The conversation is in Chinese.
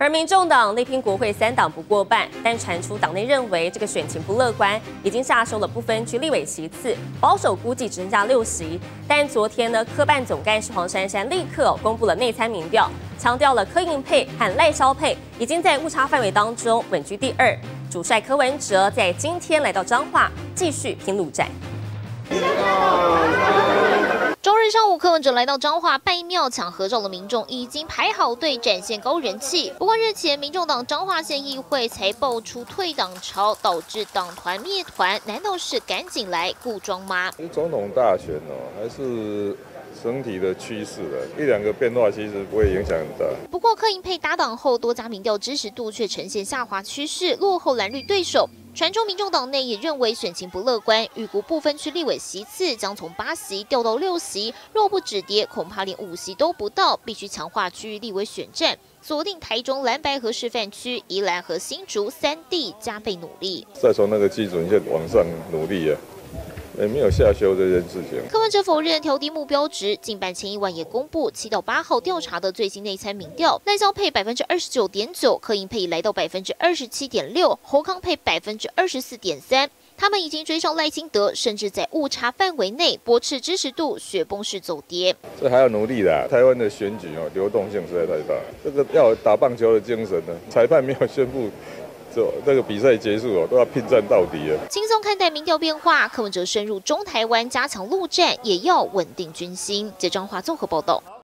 而民众党力拼国会三党不过半，但传出党内认为这个选情不乐观，已经下收了不分区立委席次，保守估计只剩下六席。但昨天呢，科办总干事黄珊珊立刻公布了内参民调，强调了柯英配和赖萧配已经在误差范围当中稳居第二。主帅柯文哲在今天来到彰化，继续拼陆战。上午，柯文哲来到彰化拜庙抢合照的民众已经排好队，展现高人气。不过日前，民众党彰化县议会才爆出退党潮，导致党团灭团，难道是赶紧来故装吗？总统大选哦，还是整体的趋势了，一两个变化其实不会影响很大。不过柯银配搭档后，多家民调支持度却呈现下滑趋势，落后蓝绿对手。传出民众党内也认为选情不乐观，预估部分区立委席次将从八席掉到六席，若不止跌，恐怕连五席都不到，必须强化区域立委选战，锁定台中蓝白河示范区、宜兰和新竹三地，加倍努力。再从那个基准线往上努力啊！也没有下修这件事情。柯文哲否认调低目标值，近半前一万也公布七到八号调查的最新内参民调，赖萧配百分之二十九点九，柯银配来到百分之二十七点六，侯康配百分之二十四点三。他们已经追上赖清德，甚至在误差范围内驳斥支持度雪崩式走跌。这还要努力的，台湾的选举哦，流动性实在太大，这个要打棒球的精神呢。裁判没有宣布。这个比赛结束哦，都要拼战到底了。轻松看待民调变化，柯文哲深入中台湾加强陆战，也要稳定军心。接张华综合报道。